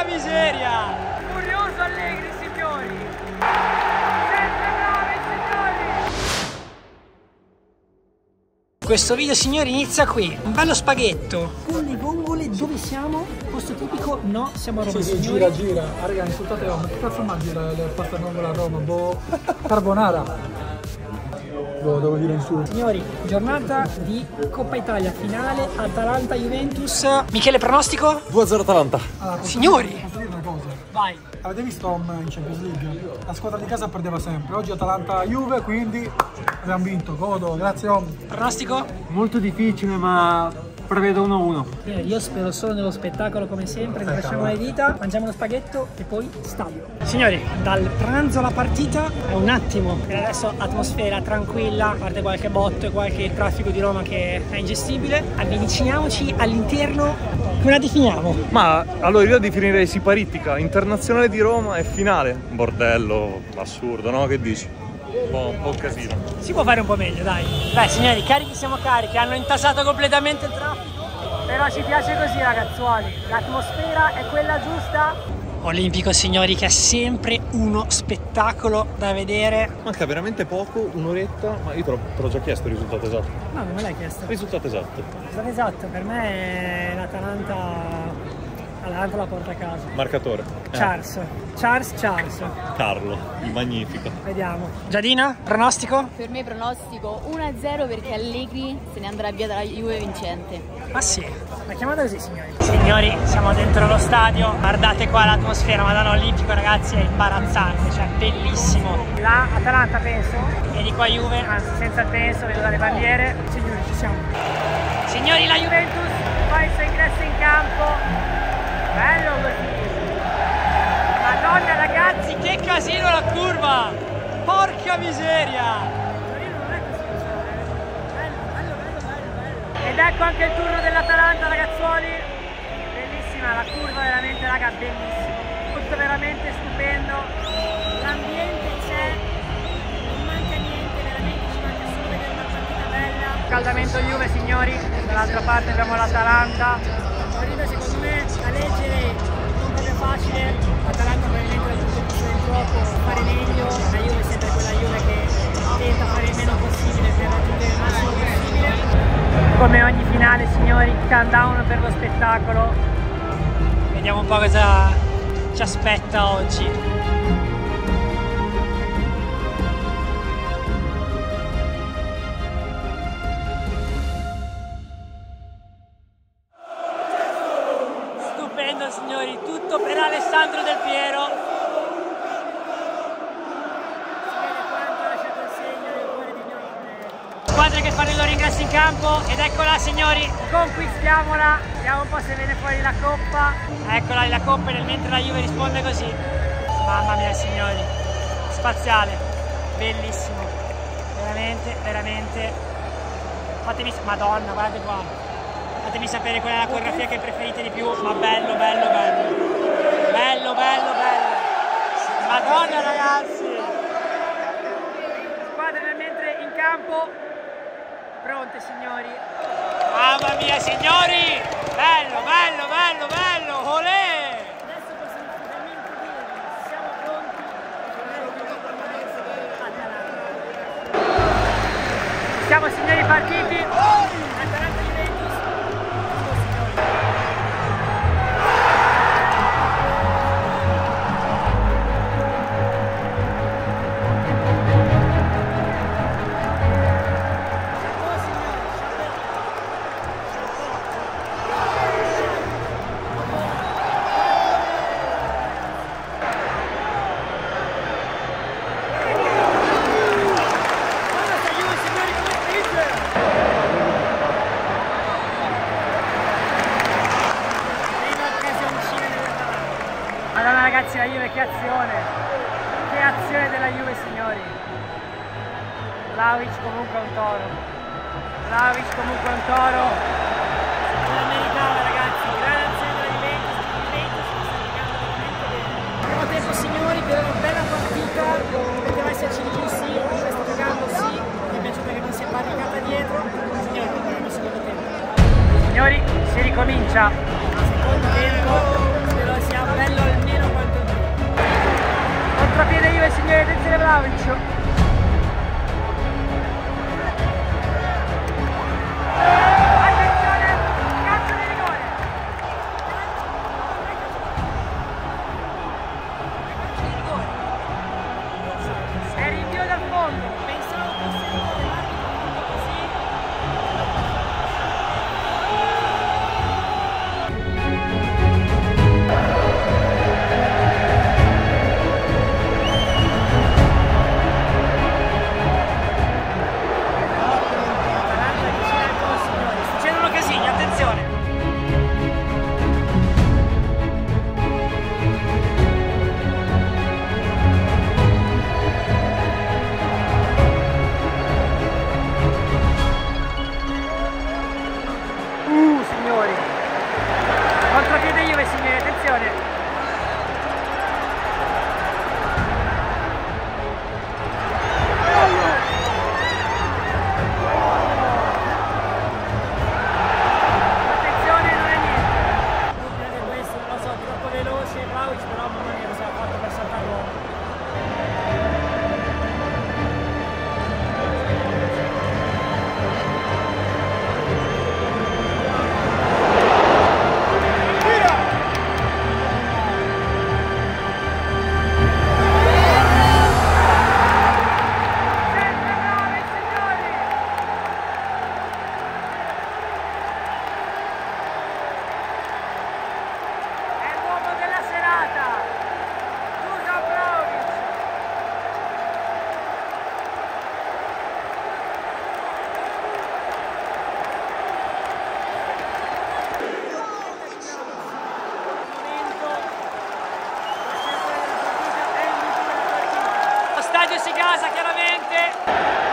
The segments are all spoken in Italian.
Porca miseria! Furioso Allegri, signori! Sempre bravi, signori! Questo video signori inizia qui, un bello spaghetto. Con le vongole dove siamo? Posto tipico? No, siamo a Roma Sì, sì, gira, gira. Ah, raga, insultate Roma. Che cazzo mangi la, la pasta vongola a Roma? Boh. Carbonara. Boh, devo dire insulto. Signori, giornata di Coppa Italia finale Atalanta-Juventus. Michele pronostico? 2-0 Atalanta. Allora, Signori! Posso dire una cosa? Vai. Avete visto um, in Champions League? La squadra di casa perdeva sempre. Oggi Atalanta-Juve, quindi abbiamo vinto. Godo, grazie Om. Pronostico? Molto difficile, ma prevedo 1-1. Signori, io spero solo nello spettacolo come sempre, facciamo le dita, mangiamo lo spaghetto e poi stadio. Signori, dal pranzo alla partita è un attimo, per adesso atmosfera tranquilla, a parte qualche botto e qualche traffico di Roma che è ingestibile, avviciniamoci all'interno, come la definiamo? Ma allora io la definirei siparittica, internazionale di Roma e finale. Bordello, assurdo, no? Che dici? Un po', un po' casino. Si può fare un po' meglio, dai. Dai signori, carichi siamo carichi, hanno intasato completamente il traffico. Però ci piace così ragazzuoli, l'atmosfera è quella giusta. Olimpico signori che è sempre uno spettacolo da vedere. Manca veramente poco, un'oretta, ma io te l'ho, già chiesto il risultato esatto. No, non me l'hai chiesto. Risultato esatto. Esatto, esatto, per me l'Atalanta l'Atalanta la porta a casa. Marcatore. Eh, Charles, Charles, Charles. Carlo, il magnifico. Vediamo. Giadina, pronostico? Per me pronostico 1-0 perché Allegri se ne andrà via dalla Juve vincente. Ma sì, la chiamata così signori. Signori, siamo dentro lo stadio, guardate qua l'atmosfera, Madonna Olimpico ragazzi è imbarazzante, cioè bellissimo. La Atalanta penso, E di qua Juve, anzi senza penso, vedo dalle bandiere. signori ci siamo. Signori la Juve Juventus fa il suo ingresso in campo. Bello così. Madonna ragazzi, che casino la curva! Porca miseria! Ed ecco anche il turno dell'Atalanta ragazzuoli. Bellissima la curva, veramente raga, bellissimo. Tutto veramente stupendo. L'ambiente c'è, non manca niente, veramente ci manca solo vedere una partita bella. Scaldamento Juve signori, dall'altra parte abbiamo l'Atalanta. Partita secondo me leggere non proprio facile. L'Atalanta probabilmente ha tutto il gioco, fare meglio. La Juve è sempre quella Juve che tenta fare il meno possibile per raggiungere il massimo possibile. Come ogni finale signori, countdown per lo spettacolo. Vediamo un po' cosa ci aspetta oggi. Stupendo signori, tutto per Alessandro Del Piero. Squadre che fanno il loro ingresso in campo ed eccola signori, Conquistiamola, vediamo un po' se viene fuori la coppa. eccola la coppa nel mentre la Juve risponde così. Mamma mia signori, spaziale, bellissimo, veramente, veramente. Fatemi, madonna, guardate qua. Fatemi sapere qual è la coreografia che preferite di più, ma bello, bello, bello. Bello, bello, bello. Madonna ragazzi. Squadre nel mentre in campo. Pronte signori. Mamma mia signori! Bello, bello, bello, bello, olè! Adesso possiamo finalmente dire siamo pronti. Siamo signori partiti. Ragazzi, la Juve, che azione! Che azione della Juve, signori! Vlaovic comunque è un toro. Vlaovic comunque è un toro. La meritava ragazzi, grande azione della Juventus. Juventus sta giocando veramente bene. Primo tempo signori, per una bella partita. Poteva esserci di più sì, sta giocando sì. Mi è piaciuto che non si è barricata dietro. Signori, secondo tempo. Signori, si ricomincia. 轻。Attenzione! Uh, signori! Contropiede Juve, signori, attenzione!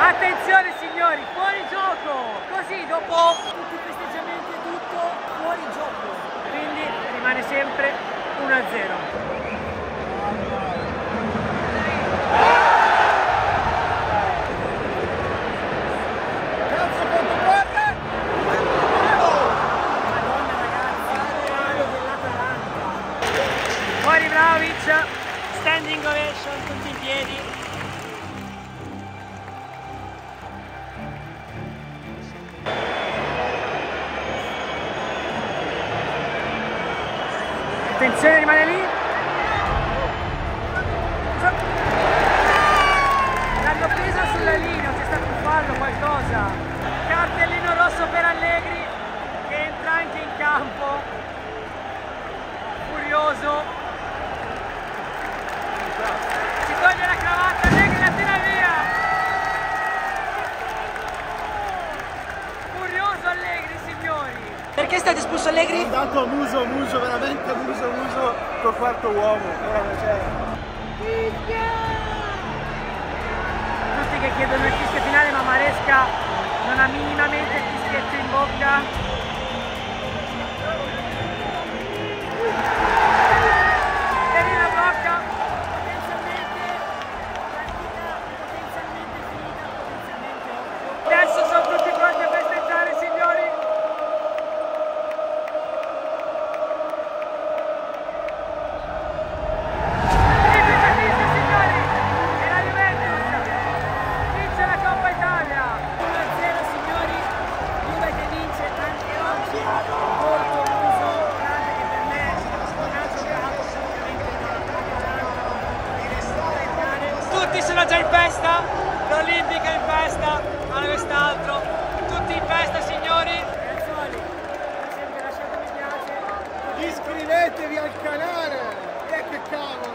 Attenzione signori, fuori gioco! Così dopo tutti i festeggiamenti e tutto, fuori gioco. Quindi rimane sempre 1-0. Vlaovic, standing ovation, tutti in piedi, Luciane Manelinho. Marcus Allegri? Ho dato muso, muso, veramente muso, muso col quarto uomo. Eh, cioè... Tutti che chiedono il fischio finale ma Maresca non ha minimamente il fischietto in bocca. tutti sono già in festa, l'Olimpica in festa, ma quest'altro, tutti in festa signori. Ragazzi, lasciate mi piace. Iscrivetevi al canale! E che cavolo!